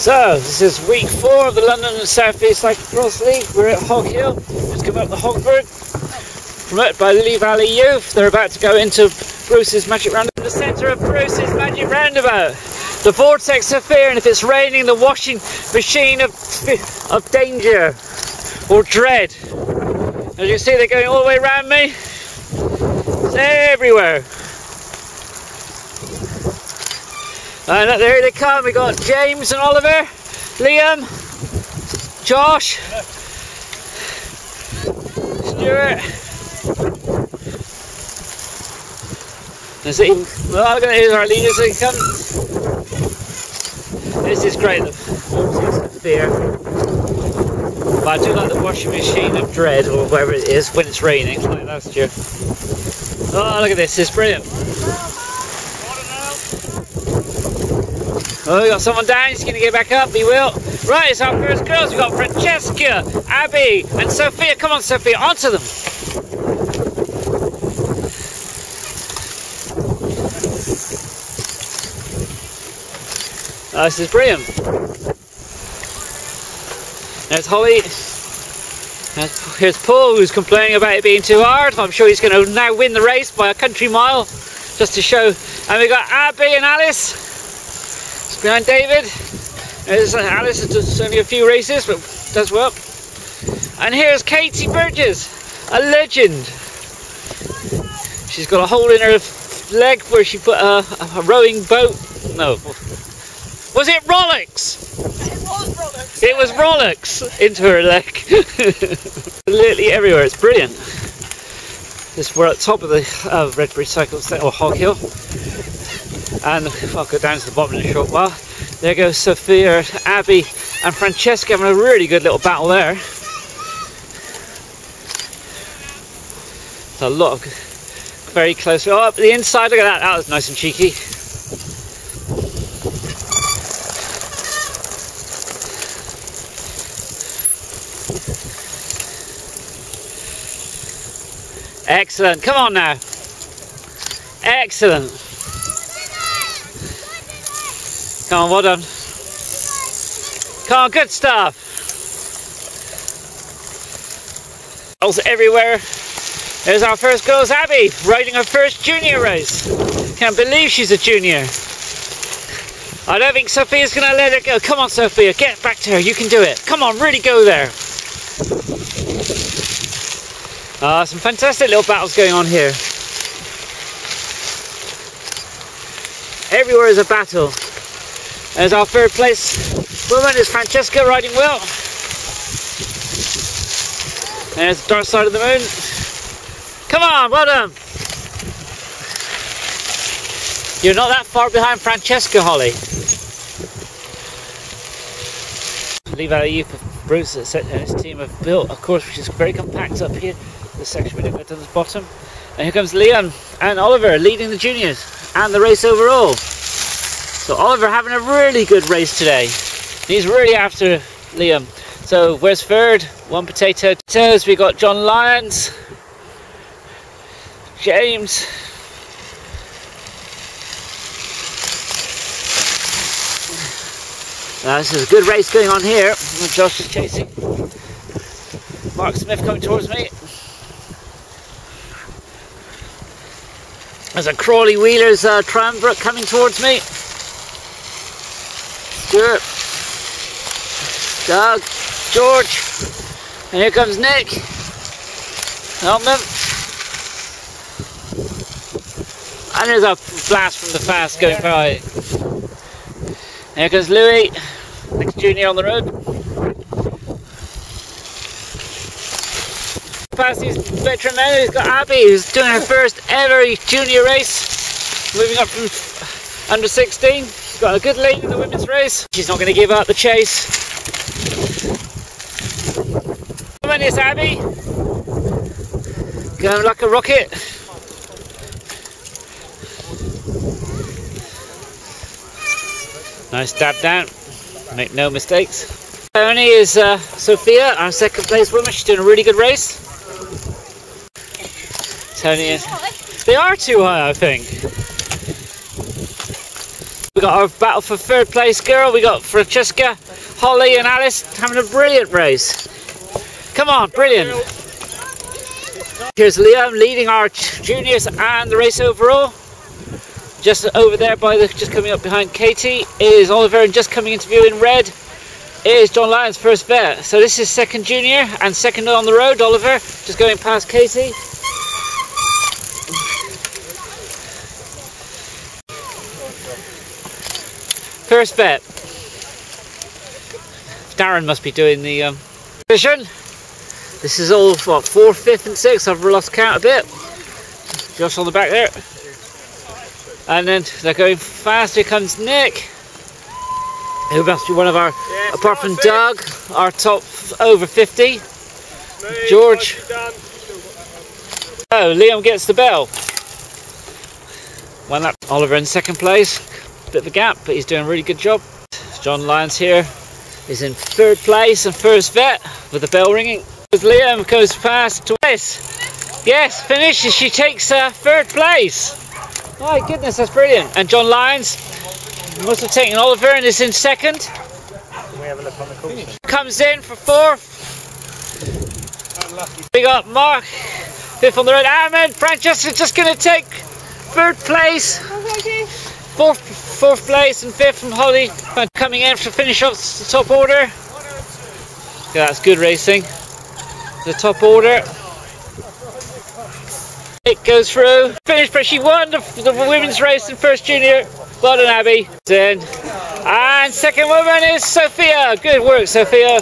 So, this is week four of the London and South East Cyclocross League. We're at Hog Hill, just come up the Hogberg. Promoted by Lee Valley Youth. They're about to go into Bruce's Magic Roundabout. The centre of Bruce's Magic Roundabout. The vortex of fear, and if it's raining, the washing machine of, of danger or dread. As you see, they're going all the way around me. It's everywhere. And there they come. We got James and Oliver, Liam, Josh, Stuart. There's even, well, look at our leaders. They come. This is great. The. But I do like the washing machine of dread, or whatever it is, when it's raining, like last year. Oh, look at this. It's brilliant. Oh, we got someone down. He's going to get back up. He will. Right, it's our first girls. We've got Francesca, Abby, and Sophia. Come on, Sophia, onto them. Oh, this is brilliant. There's Holly. Here's Paul, who's complaining about it being too hard. I'm sure he's going to now win the race by a country mile, just to show. And we've got Abby and Alice behind David. There's Alice does only a few races, but does well. And here's Katie Burgess, a legend. She's got a hole in her leg where she put a, a rowing boat. No, was it Rolex? It was Rolex. It was Rolex into her leg. Literally everywhere. It's brilliant. This we're at the top of the uh, Redbridge Cycles or Hog Hill and if I'll go down to the bottom in a short while. There goes Sophia, Abby, and Francesca having a really good little battle there. It's a lot of very close. Oh, up the inside, look at that, that was nice and cheeky. Excellent, come on now. Excellent. Come on, well done. Come on, good stuff. Girls everywhere. There's our first girls, Abby, riding her first junior race. Can't believe she's a junior. I don't think Sophia's going to let her go. Come on, Sophia, get back to her. You can do it. Come on, really go there. Uh, some fantastic little battles going on here. Everywhere is a battle. As our third place woman is Francesca riding well. There's the dark side of the moon. Come on, well done. You're not that far behind Francesca, Holly. Leave out you for Bruce and his team have built a course which is very compact up here. The section we didn't go to the bottom. And here comes Leon and Oliver leading the juniors and the race overall. So Oliver having a really good race today. He's really after Liam. So where's third? One potato. We got John Lyons, James. Now this is a good race going on here. Josh is chasing. Mark Smith coming towards me. There's a Crawley Wheelers uh, Tranbrook coming towards me. Stuart, Doug, George, and here comes Nick. Help them. And there's a blast from the fast going by. Here comes Louis, next junior on the road. Past veteran men, he's got Abby, who's doing her first ever junior race, moving up from under 16 got a good lead in the women's race. She's not going to give up the chase. Come on, it's Abby. Going like a rocket. Nice dab down. Make no mistakes. Tony is uh, Sophia, our second place woman. She's doing a really good race. Tony is. They are too high, I think. We got our battle for third place girl. We got Francesca, Holly, and Alice having a brilliant race. Come on, brilliant. Here's Liam leading our juniors and the race overall. Just over there by the, just coming up behind Katie is Oliver and just coming into view in red is John Lyons first vet. So this is second junior and second on the road, Oliver, just going past Katie. First vet. Darren must be doing the um, vision. This is all what fourth, fifth, and sixth. I've lost count a bit. Josh on the back there. And then they're going fast. Here comes Nick. Who must be one of our, apart from Doug, our top over 50. Me, George. Oh, Liam gets the bell. One up. Oliver in second place. Bit of a gap, but he's doing a really good job. John Lyons here is in third place and first vet with the bell ringing. As Liam goes past twice. Yes, finishes. She takes uh, third place. My goodness, that's brilliant. And John Lyons must have taken Oliver and is in second. we have a look on the Comes in for fourth. We got Mark, fifth on the road. Ahmed, Francesca just going to take third place. Fourth, fourth place and fifth from Holly. Coming in to finish up the top order. Yeah, that's good racing the top order. It goes through. Finished, but she won the, the women's race in first junior. Well done, Abby. And second woman is Sophia. Good work, Sophia.